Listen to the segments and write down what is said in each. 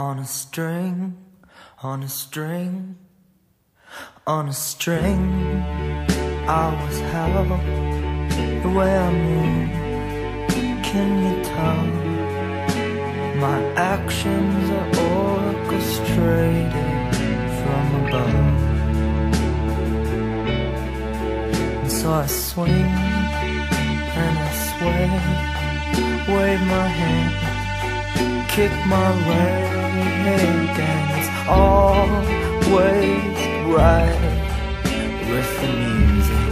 on a string, on a string, on a string. I was held the way I move. Can you tell? My actions are orchestrated from above. And so I swing and I sway, wave my hand, kick my leg, and it's always right. With the music.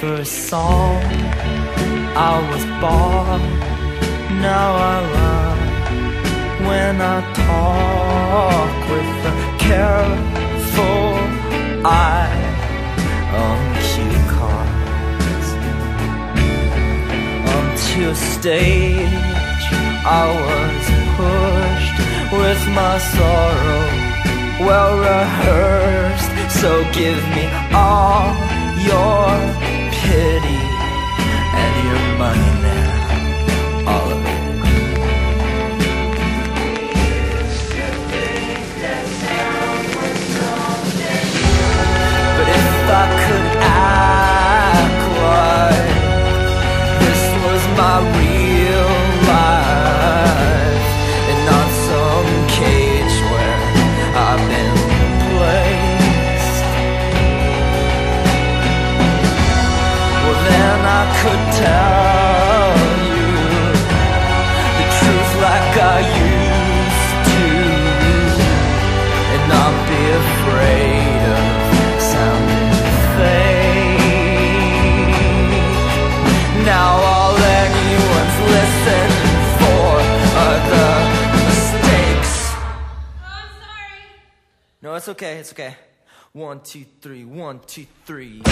First song I was born, now I love when I talk with a careful Onto stage, I was pushed with my sorrow, well rehearsed. So give me all your It's okay, it's okay. One, two, three, one, two, three.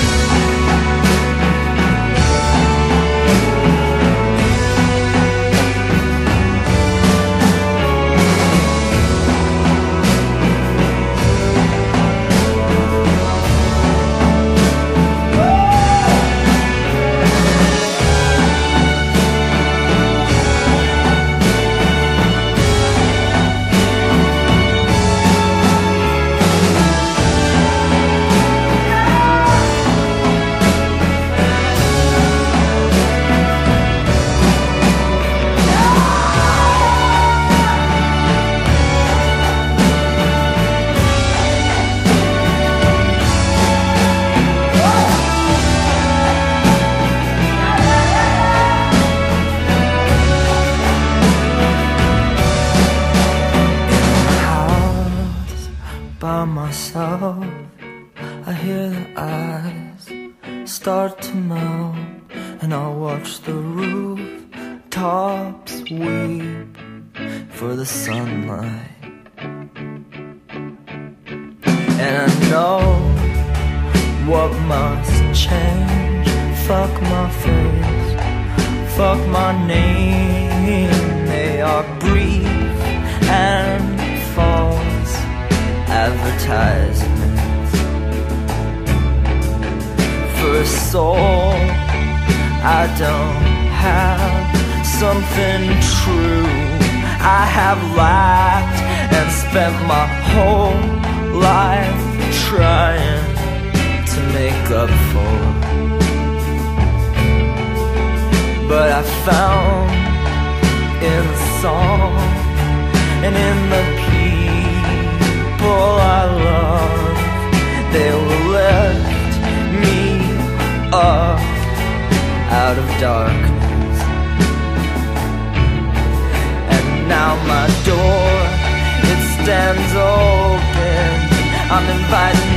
By myself. I hear the eyes start to melt, and I watch the roof tops weep for the sunlight. And I know what must change. Fuck my face, fuck my name. They are advertisements for a soul I don't have something true. I have laughed and spent my whole life trying to make up for. But I found in the song and in the out of darkness. And now my door, it stands open. I'm inviting everyone in.